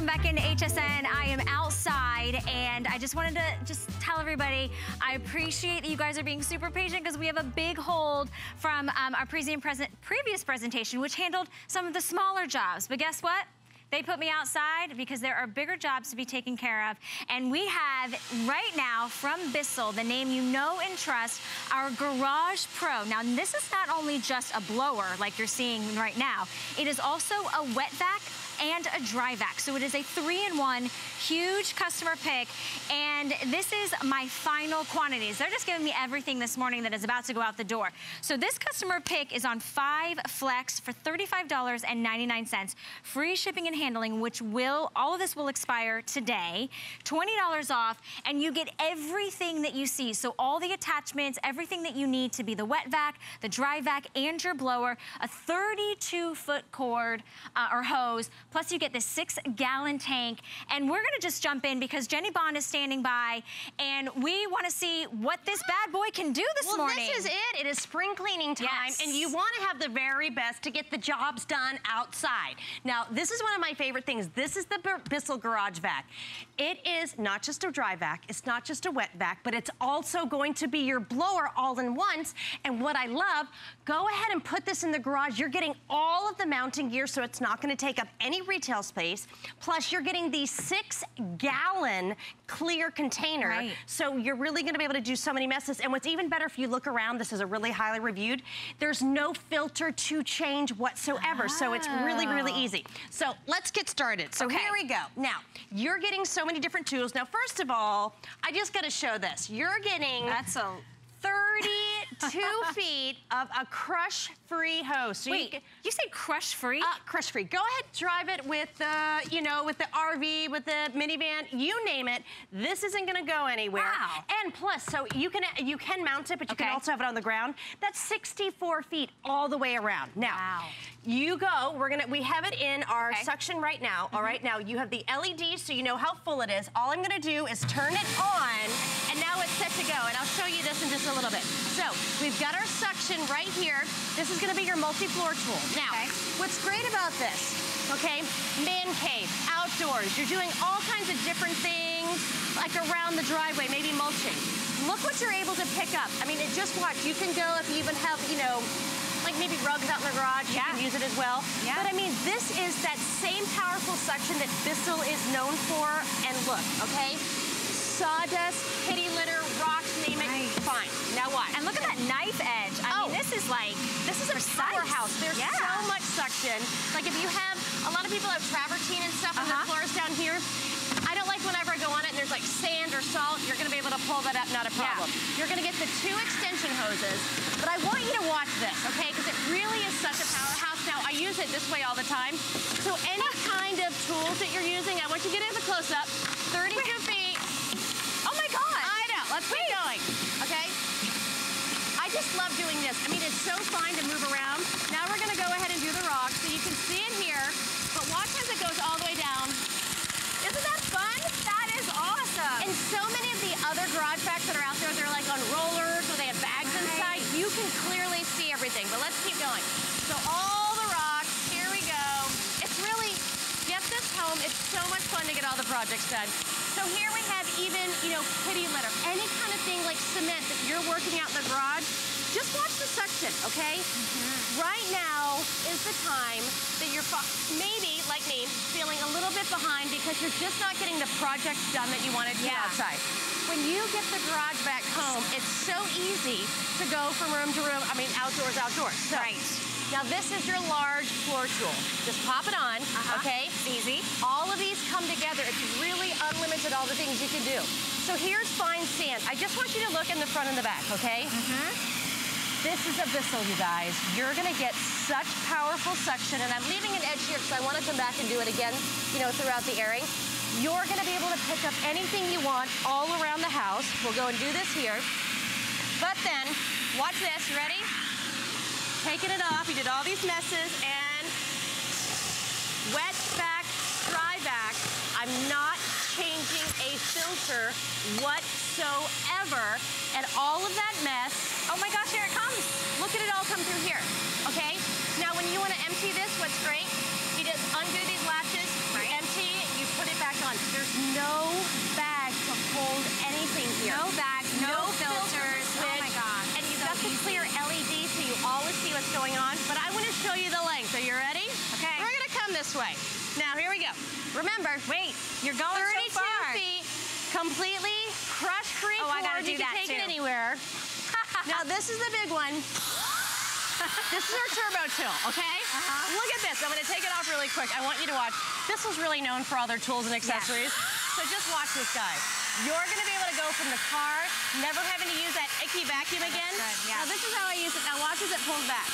welcome back into HSN. I am outside and I just wanted to just tell everybody, I appreciate that you guys are being super patient because we have a big hold from um, our present previous presentation, which handled some of the smaller jobs. But guess what? They put me outside because there are bigger jobs to be taken care of. And we have right now from Bissell, the name you know and trust, our Garage Pro. Now, this is not only just a blower like you're seeing right now. It is also a wet vac and a dry vac. So it is a three-in-one huge customer pick. And this is my final quantities. They're just giving me everything this morning that is about to go out the door. So this customer pick is on five flex for $35.99. Free shipping and handling, which will, all of this will expire today. $20 off, and you get everything that you see. So all the attachments, everything that you need to be the wet vac, the dry vac, and your blower, a 32-foot cord uh, or hose, Plus you get this six gallon tank. And we're gonna just jump in because Jenny Bond is standing by and we wanna see what this bad boy can do this well, morning. Well, this is it. It is spring cleaning time yes. and you wanna have the very best to get the jobs done outside. Now, this is one of my favorite things. This is the Bissell Garage Vac. It is not just a dry vac, it's not just a wet vac, but it's also going to be your blower all in once. And what I love, go ahead and put this in the garage. You're getting all of the mounting gear so it's not gonna take up any retail space. Plus, you're getting the six gallon clear container. Right. So you're really gonna be able to do so many messes. And what's even better if you look around, this is a really highly reviewed, there's no filter to change whatsoever. Oh. So it's really, really oh. easy. So let's get started. So okay. here we go. Now, you're getting so many different tools. Now, first of all, I just gotta show this. You're getting- That's a 32 feet of a crush-free hose. So Wait, you, you say crush-free? Uh, crush-free. Go ahead, drive it with the, you know, with the RV, with the minivan, you name it. This isn't gonna go anywhere. Wow. And plus, so you can you can mount it, but you okay. can also have it on the ground. That's 64 feet all the way around. Now, wow. you go, we're gonna, we have it in our okay. suction right now, mm -hmm. all right? Now, you have the LED, so you know how full it is. All I'm gonna do is turn it on, and now it's set to go. And I'll show you this in just a little bit. So we've got our suction right here. This is gonna be your multi-floor tool. Now, okay. what's great about this, okay, man cave, outdoors, you're doing all kinds of different things, like around the driveway, maybe mulching. Look what you're able to pick up. I mean, it just watch, you can go if you even have, you know, like maybe rugs out in the garage, yeah. you can use it as well. Yeah. But I mean, this is that same powerful suction that Bissell is known for. And look, okay? Sawdust, kitty litter, rocks, name it, nice. fine. What? And look at that knife edge. I oh. mean, this is like, this is a powerhouse. There's yeah. so much suction. Like if you have, a lot of people have travertine and stuff uh -huh. on their uh-huh. floors down here. I don't like whenever I go on it and there's like sand or salt, you're gonna be able to pull that up, not a problem. Yeah. You're gonna get the two extension hoses, but I want you to watch this, okay? Because it really is such a powerhouse. Now, I use it this way all the time. So any kind of tools that you're using, I want you to get in the close-up, 32 feet, Let's keep going, okay? I just love doing this. I mean, it's so fun to move around. Now we're gonna go ahead and do the rock. So you can see it here, but watch as it goes all the way down. Isn't that fun? That is awesome. And so many of the other garage vacs that are out there, they're like on rollers or they have bags right. inside. You can clearly see everything, but let's keep going. So all the rocks, here we go. It's really, get this home. It's so much fun to get all the projects done. So here we have even, you know, kitty litter, any kind of thing like cement that you're working out in the garage, just watch the suction, okay? Mm -hmm. Right now is the time that you're maybe, like me, feeling a little bit behind because you're just not getting the projects done that you wanted to yeah. outside. When you get the garage back home, it's so easy to go from room to room, I mean, outdoors, outdoors. So, right. Now this is your large floor tool. Just pop it on, uh -huh. okay? It's easy. All of these come together. It's really unlimited all the things you can do. So here's fine sand. I just want you to look in the front and the back, okay? Mm -hmm. This is a Bissell, you guys. You're gonna get such powerful suction, and I'm leaving an edge here because I want to come back and do it again, you know, throughout the airing. You're gonna be able to pick up anything you want all around the house. We'll go and do this here. But then, watch this, ready? taking it off. You did all these messes and wet vac, dry vac. I'm not filter whatsoever. And all of that mess, oh my gosh, here it comes. Look at it all come through here, okay? Now when you wanna empty this, what's great, you just undo these latches, right. you empty, it, you put it back on. There's no bag to hold anything here. No bags, no, no filters. oh my gosh. And you've so got the clear LED so you always see what's going on. But I want to show you the length. Are you ready? Okay. We're to come this way. Now, here we go. Remember. Wait, you're going 32 so far. Completely crush-free oh, I gotta do you that can take too. it anywhere. now, this is the big one. this is our turbo tool, okay? Uh -huh. Look at this. I'm going to take it off really quick. I want you to watch. This was really known for all their tools and accessories. Yes. So just watch this, guy. You're going to be able to go from the car, never having to use that icky vacuum again. Good, yeah. Now, this is how I use it. Now, watch as it pulls back.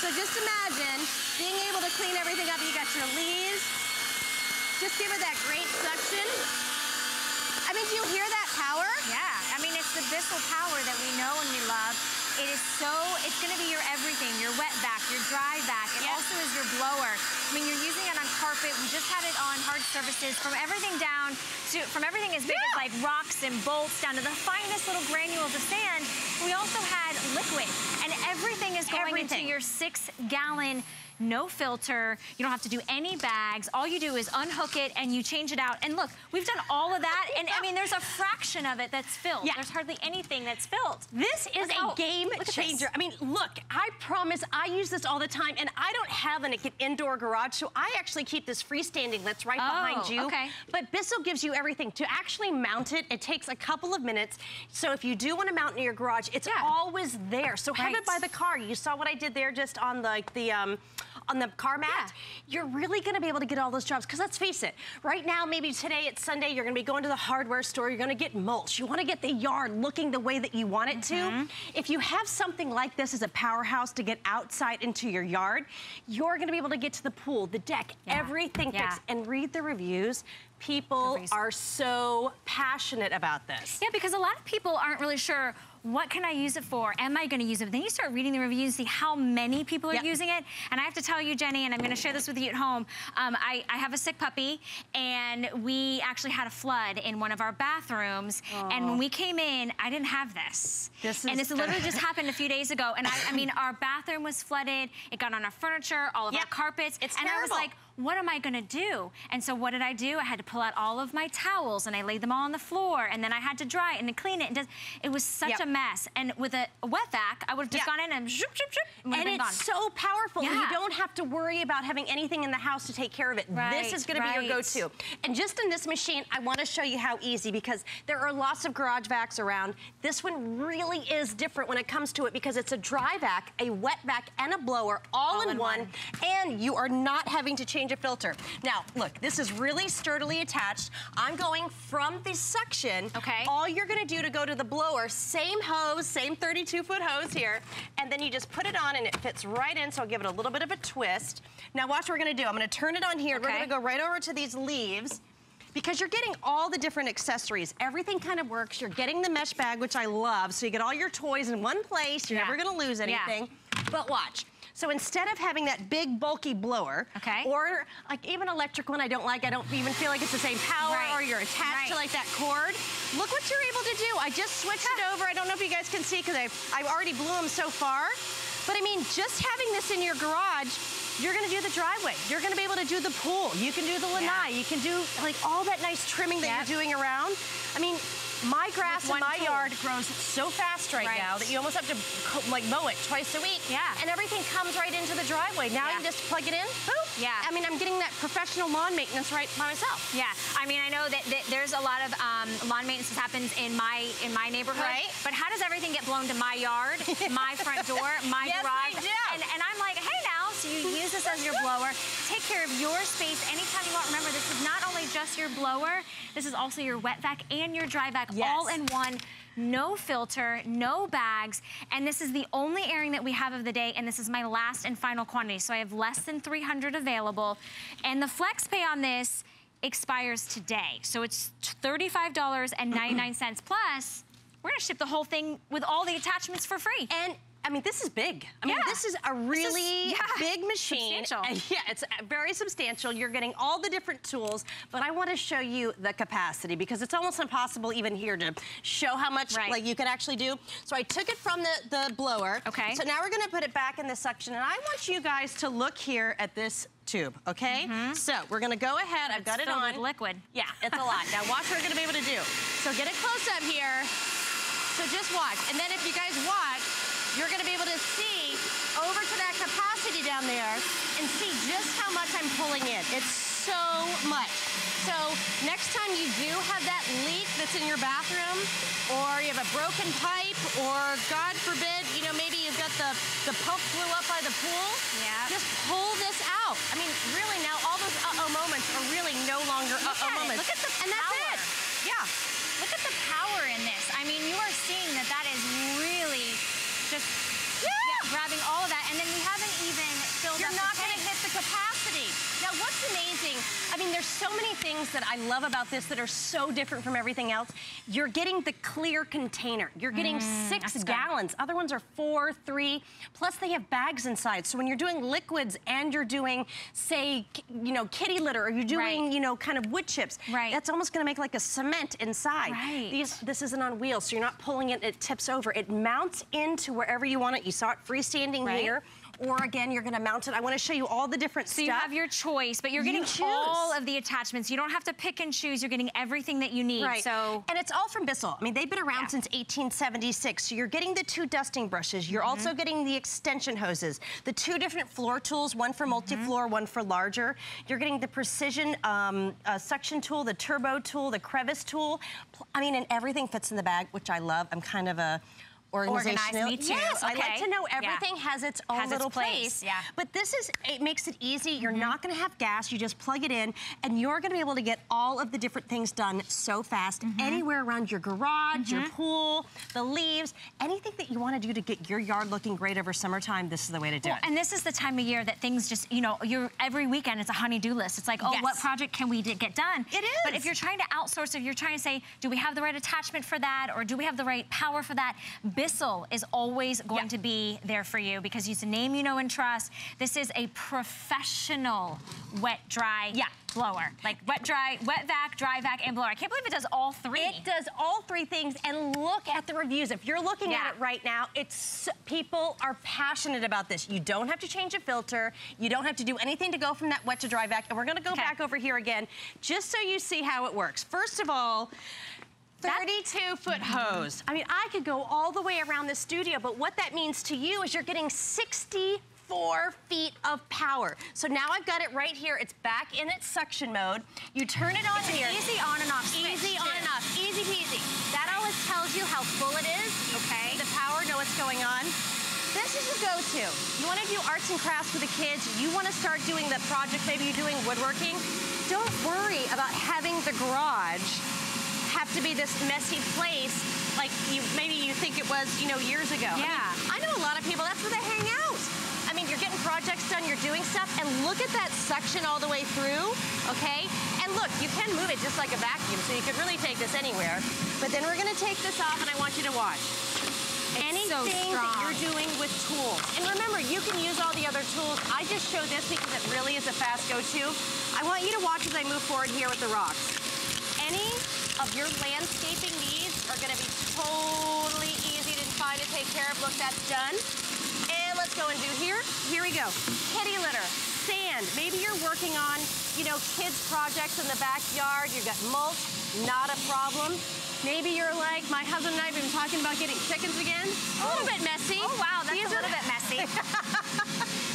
So just imagine being able to clean everything up. You got your leaves. Just give it that great suction. I mean, do you hear that power? Yeah. I mean, it's the Bissell power that we know and we love. It is so, it's gonna be your everything, your wet vac, your dry vac. It yep. also is your blower. I mean, you're using it on carpet. We just had it on hard surfaces from everything down to, from everything as big yeah. as like rocks and bolts down to the finest little granules of sand. We also had liquid and everything is going everything. into your six gallon no filter. You don't have to do any bags. All you do is unhook it and you change it out. And look, we've done all of that. And I mean, there's a fraction of it that's filled. Yeah. There's hardly anything that's filled. This is look a game changer. I mean, look, I promise I use this all the time and I don't have an indoor garage, so I actually keep this freestanding that's right oh, behind you. okay. But Bissell gives you everything. To actually mount it, it takes a couple of minutes. So if you do want to mount in your garage, it's yeah. always there. So right. have it by the car. You saw what I did there just on the, the um, on the car mat, yeah. you're really gonna be able to get all those jobs. Because let's face it, right now, maybe today it's Sunday, you're gonna be going to the hardware store, you're gonna get mulch. You wanna get the yard looking the way that you want it mm -hmm. to. Mm-hmm. If you have something like this as a powerhouse to get outside into your yard, you're gonna be able to get to the pool, the deck, yeah. everything yeah. fixed. And read the reviews people are so passionate about this. Yeah, because a lot of people aren't really sure what can I use it for? Am I gonna use it? But then you start reading the reviews, and see how many people are yep. using it. And I have to tell you, Jenny, and I'm gonna share this with you at home, um, I, I, have a sick puppy, and we actually had a flood in one of our bathrooms. Aww. And when we came in, I didn't have this. This is and this literally just happened a few days ago. And I, I, mean, our bathroom was flooded. It got on our furniture, all of yep. our carpets. It's and terrible. I was like, what am I gonna do? And so what did I do? I had to pull out all of my towels and I laid them all on the floor and then I had to dry it and clean it. And it was such yep. a mess. And with a, a wet vac, I would have just yep. gone in and zoop, zoop, zoop, and, and it's gone. so powerful. Yeah. You don't have to worry about having anything in the house to take care of it. Right, this is gonna right. be your go-to. And just in this machine, I wanna show you how easy because there are lots of garage vacs around. This one really is different when it comes to it because it's a dry vac, a wet vac, and a blower all, all in, in one, one. And you are not having to change a filter. Now, look, this is really sturdily attached. I'm going from the suction. Okay. All you're gonna do to go to the blower, same hose, same 32 foot hose here, and then you just put it on and it fits right in, so I'll give it a little bit of a twist. Now watch what we're gonna do. I'm gonna turn it on here. Okay. We're gonna go right over to these leaves because you're getting all the different accessories. Everything kind of works. You're getting the mesh bag, which I love, so you get all your toys in one place. You're yeah. never gonna lose anything. Yeah. But watch. So instead of having that big bulky blower, okay. or like even electric one I don't like, I don't even feel like it's the same power right. or you're attached right. to like that cord, look what you're able to do. I just switched it over. I don't know if you guys can see because I, I already blew them so far. But I mean, just having this in your garage, you're gonna do the driveway. You're gonna be able to do the pool. You can do the lanai. Yeah. You can do like all that nice trimming that yep. you're doing around. I mean, my grass in my tool. yard grows so fast right, right, now that you almost have to like mow it twice a week. Yeah. And everything comes right into the driveway. Now yeah. you just plug it in, boop. Yeah. I mean, I'm getting that professional lawn maintenance right by myself. Yeah. I mean, I know that, that there's a lot of um, lawn maintenance that happens in my in my neighborhood. Right. But how does everything get blown to my yard, my front door, my yes, garage? And, and I'm like, hey so you use this as your blower. Take care of your space anytime you want. Remember, this is not only just your blower, this is also your wet vac and your dry vac yes. all in one no filter, no bags, and this is the only airing that we have of the day, and this is my last and final quantity. So I have less than 300 available. And the flex pay on this expires today. So it's $35.99 plus we're gonna ship the whole thing with all the attachments for free. And I mean, this is big. I mean, this is a really yeah, big machine. And yeah, it's uh, very substantial. You're getting all the different tools, but I want to show you the capacity because it's almost impossible even here to show how much Right. like you can actually do. So I took it from the, the blower. Okay. So now we're going to put it back in the suction, and I want you guys to look here at this tube, okay? Mm -hmm. So we're going to go ahead. I've got it on. liquid. Yeah, it's a lot. now watch what we're going to be able to do. So get a close up here. So just watch. And then if you guys watch, you're gonna be able to see over to that capacity down there and see just how much I'm pulling in. It's so much. So next time you do have that leak that's in your bathroom, or you have a broken pipe, or God forbid, you know, maybe you've got the, the pump blew up by the pool, Yeah. just pull this out. I mean, really now all those uh-oh moments are really no longer uh-oh it. moments. Look at the power. And that's it. Yeah. Look at the power in this. I mean, you are seeing that that is really just Yeah. grabbing all of that. And then we haven't even filled You're up not going to hit the capacity. What's amazing, I mean, there's so many things that I love about this that are so different from everything else. You're getting the clear container. You're getting six Mm, good. gallons. Other ones are four, three, plus they have bags inside. So when you're doing liquids and you're doing, say, you know, kitty litter, or you're doing, Right. you know, kind of wood chips, Right. that's almost gonna make like a cement inside. Right. These, this isn't on wheels, so you're not pulling it, it tips over. It mounts into wherever you want it. You saw it freestanding Right. here. Or again, you're gonna mount it. I wanna show you all the different So stuff. you have your choice, but you're getting choose. all of the attachments. You don't have to pick and choose. You're getting everything that you need. Right. So and it's all from Bissell. I mean, they've been around Yeah. since 1876. So you're getting the two dusting brushes. You're Mm-hmm. also getting the extension hoses, the two different floor tools, one for multi-floor, Mm-hmm. one for larger. You're getting the precision um, uh, suction tool, the turbo tool, the crevice tool. I mean, and everything fits in the bag, which I love. I'm kind of a Organizational. me too. Yes, I like to know Yeah. everything has its own Has its little place, yeah. But this is, it makes it easy. You're Mm-hmm. not gonna have gas. You just plug it in and you're gonna be able to get all of the different things done so fast Mm-hmm. anywhere around your garage, your pool, the leaves, anything that you wanna do to get your yard looking great over summertime, this is the way to do Well, it. and this is the time of year that things just, you know, you're every weekend it's a honey-do list. It's like, oh, Yes. what project can we get done? It is. But if you're trying to outsource, if you're trying to say, do we have the right attachment for that, or do we have the right power for that? Bissell is always going Yeah. to be there for you because it's a name you know and trust. This is a professional wet dry Yeah. blower, like wet dry, wet vac, dry vac, and blower. I can't believe it does all three. It does all three things, and look at the reviews. If you're looking Yeah. at it right now, it's people are passionate about this. You don't have to change a filter. You don't have to do anything to go from that wet to dry vac. And we're gonna go Okay. back over here again, just so you see how it works. First of all, 32 foot hose. I mean, I could go all the way around the studio, but what that means to you is you're getting 64 feet of power. So now I've got it right here. It's back in its suction mode. You turn it on It's here. easy on and off Easy on and off, easy peasy. That always tells you how full it is. Okay. The power, know what's going on. This is your go-to. You want to do arts and crafts with the kids. You want to start doing the project. Maybe you're doing woodworking. Don't worry about having the garage have to be this messy place like you maybe you think it was, you know, years ago. I mean, Yeah. I know a lot of people, that's where they hang out. I mean, you're getting projects done, you're doing stuff, and look at that suction all the way through, okay? And look, you can move it just like a vacuum, so you could really take this anywhere. But then we're gonna take this off, and I want you to watch. Anything so that you're doing with tools. And remember, you can use all the other tools. I just show this because it really is a fast go-to. I want you to watch as I move forward here with the rocks. Any of your landscaping needs are gonna be totally easy to find to take care of. Look, that's done. And let's go and do here. Here we go. Kitty litter, sand. Maybe you're working on, you know, kids projects in the backyard. You've got mulch, not a problem. Maybe you're like, my husband and I have been talking about getting chickens again. A little bit messy. Oh, wow, that's These a are- little bit messy.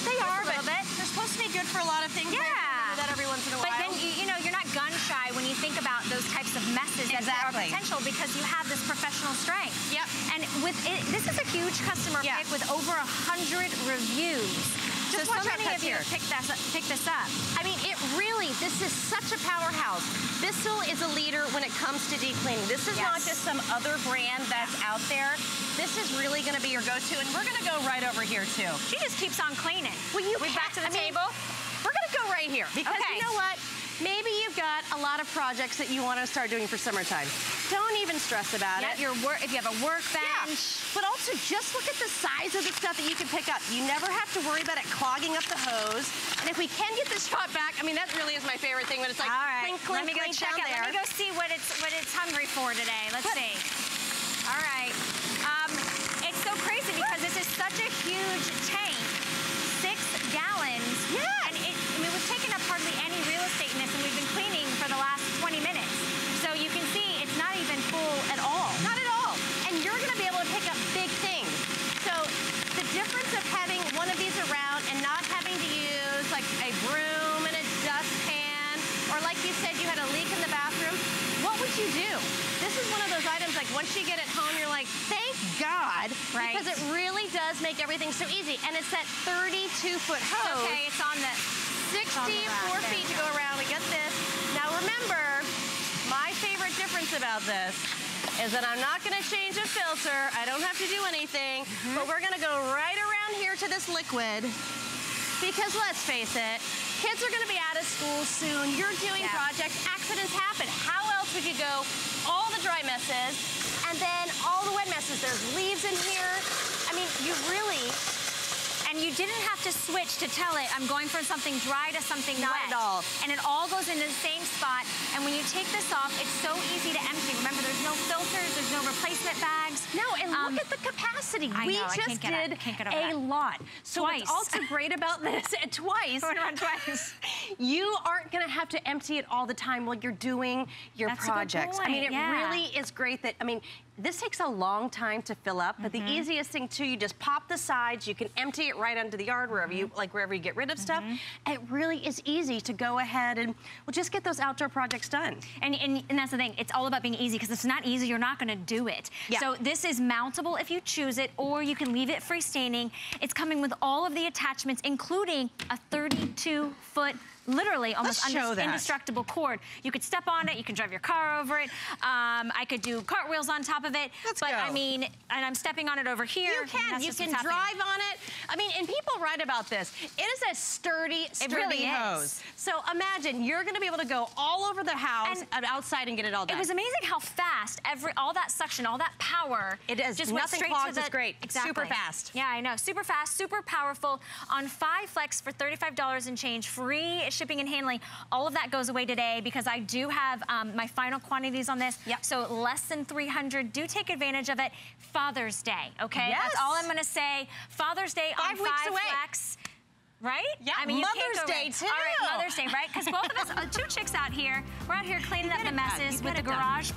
They are, a little but bit. they're supposed to be good for a lot of things. We have to Yeah. that every once in a while. then, you, you know, you're not gun shy when you think about those types of messes that Exactly. potential because you have this professional strength. Yep. And with it, this is a huge customer Yeah. pick with over a hundred reviews. Just so, so many of you picked this, up, picked this up. I mean, it really, this is such a powerhouse. Bissell is a leader when it comes to deep cleaning. This is not just some other brand that's out there. This is really gonna be your go-to, and we're gonna go right over here too. She just keeps on cleaning. Well, you we can- back to the I mean, table. We're gonna go right here because Okay. you know what? Maybe you've got a lot of projects that you want to start doing for summertime. Don't even stress about Yeah, it. your work, if you have a workbench. Yeah, but also just look at the size of the stuff that you can pick up. You never have to worry about it clogging up the hose. And if we can get the shot back, I mean, that really is my favorite thing when it's like All right, clink, let clink, me go check it. there. Let me go see what it's what it's hungry for today. Let's see. All right. Um, it's so crazy because this is such a huge tank, six gallons. Yes. And it, I mean, we've taken up hardly any real estate in this, and we've been cleaning for the last 20 minutes. So you can see it's not even full at all. Not at all. And you're gonna be able to pick up big things. So the difference of having one of these around and not having to use like a broom and a dustpan, or like you said, you had a leak in the bathroom, what would you do? This is one of those items like once you get it home, you're like, thank Right. because it really does make everything so easy. And it's that 32 foot hose. Okay, it's on the. 64 on the feet to go around. We get this. Now remember, my favorite difference about this is that I'm not gonna change a filter. I don't have to do anything, Mm-hmm. but we're gonna go right around here to this liquid because let's face it, kids are gonna be out of school soon. You're doing Yeah. projects, accidents happen. How else would you go all the dry messes and then all the wet messes? There's leaves in here. I mean, you really And you didn't have to switch to tell it, I'm going from something dry to something Not wet. at all. And it all goes into the same spot. And when you take this off, it's so easy to empty. Remember, there's no filters, there's no replacement bags. No, and Um, look at the capacity. I we know, just can't get it. did Can't get over a that. lot. So Twice. what's also great about this, twice, Going around twice. you aren't gonna have to empty it all the time while you're doing your That's a good projects. I mean, it yeah. really is great that, I mean, this takes a long time to fill up, but Mm-hmm. the easiest thing too, you just pop the sides, you can empty it right onto the yard wherever you, Mm-hmm. like wherever you get rid of stuff. It really is easy to go ahead and, well, just get those outdoor projects done. And, and, and that's the thing, it's all about being easy because if it's not easy, you're not gonna do it. Yeah. So this is mountable if you choose it, or you can leave it freestanding. It's coming with all of the attachments, including a 32 foot literally almost Let's show undest- that. indestructible cord. You could step on it, you can drive your car over it. Um, I could do cartwheels on top of it. Let's but go. I mean, and I'm stepping on it over here. You can. You can drive happening. on it. I mean, and people write about this. It is a sturdy, sturdy really is. So imagine you're going to be able to go all over the house And and outside and get it all done. It was amazing how fast every all that suction, all that power. It is. Just Nothing clogs. the, It's great. Exactly. Super fast. Yeah, I know. Super fast, super powerful. On five flex for thirty-five dollars and change, free shipping and handling. All of that goes away today because I do have um, my final quantities on this. Yep. So less than three hundred. Do take advantage of it. Father's Day. Okay. Yes. That's all I'm going to say. Father's Day Five on weeks five away. flex. Right? Yeah, I mean, Mother's Day, too. All right, Mother's Day, right? Because both of us, two chicks out here, we're out here cleaning up the messes with the garage.